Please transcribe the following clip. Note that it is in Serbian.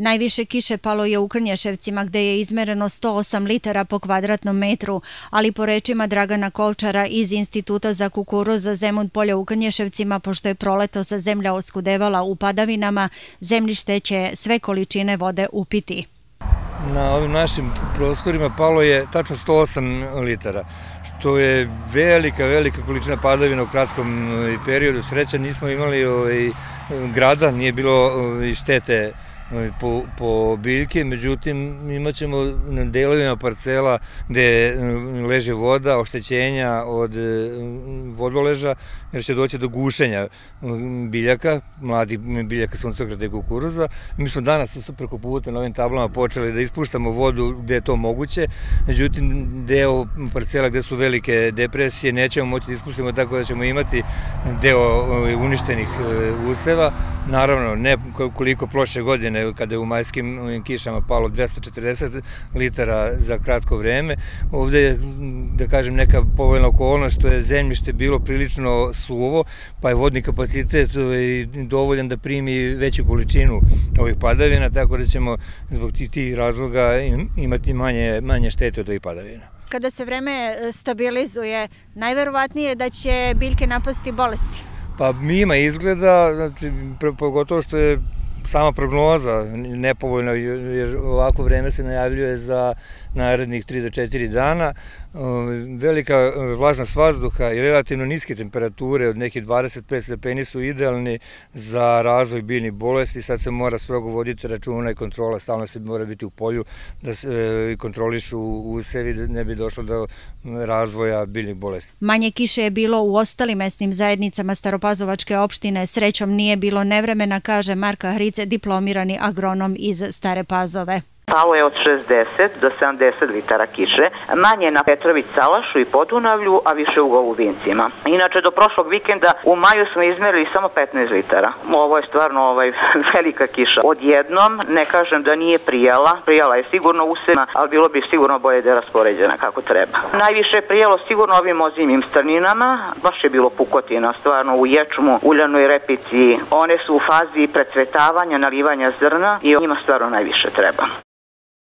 Najviše kiše palo je u Krnješevcima gde je izmereno 108 litara po kvadratnom metru, ali po rečima Dragana Kolčara iz Instituta za kukuruz za Zemun polja u Krnješevcima, pošto je proleto sa zemlja oskudevala u padavinama, zemljište će sve količine vode upiti. Na ovim našim prostorima palo je tačno 108 litara, što je velika, velika količina padavina u kratkom ovaj, periodu. Sreća nismo imali ovaj, grada, nije bilo ovaj, štete po, po biljke, međutim imat ćemo na delovima parcela gde mm, leže voda, oštećenja od mm, vodoleža, jer će doći do gušenja mm, biljaka, mladi biljaka suncokrata i kukuruza. Mi smo danas preko puta na ovim tablama počeli da ispuštamo vodu gde je to moguće, međutim deo parcela gde su velike depresije nećemo moći da ispustimo tako da ćemo imati deo ovaj, uništenih useva, naravno ne koliko prošle godine kada je u majskim kišama palo 240 litara za kratko vreme. Ovde je, da kažem, neka povoljna okolnost što je zemljište bilo prilično suvo, pa je vodni kapacitet ovaj, dovoljan da primi veću količinu ovih padavina, tako da ćemo zbog tih, razloga imati manje, manje štete od ovih padavina. Kada se vreme e, stabilizuje, najverovatnije je da će biljke napasti bolesti. Pa mi ima izgleda, znači, pogotovo što je sama prognoza nepovoljna jer ovako vreme se najavljuje za narednih 3 do 4 dana. Velika vlažnost vazduha i relativno niske temperature od nekih 25 stepeni su idealni za razvoj biljnih bolesti. Sad se mora strogo voditi računa i kontrola, stalno se mora biti u polju da se e, kontrolišu usevi da ne bi došlo do razvoja biljnih bolesti. Manje kiše je bilo u ostalim mesnim zajednicama Staropazovačke opštine. Srećom nije bilo nevremena, kaže Marka Hrice, diplomirani agronom iz Stare Pazove. Palo je od 60 do 70 litara kiše, manje na Petrović Salašu i Podunavlju, a više u Golubincima. Inače, do prošlog vikenda u maju smo izmerili samo 15 litara. Ovo je stvarno ovaj, velika kiša. Odjednom, ne kažem da nije prijala, prijala je sigurno usena, ali bilo bi sigurno bolje da je raspoređena kako treba. Najviše je prijalo sigurno ovim ozimim strninama, baš je bilo pukotina, stvarno u ječmu, uljanoj repici. One su u fazi precvetavanja, nalivanja zrna i njima stvarno najviše treba.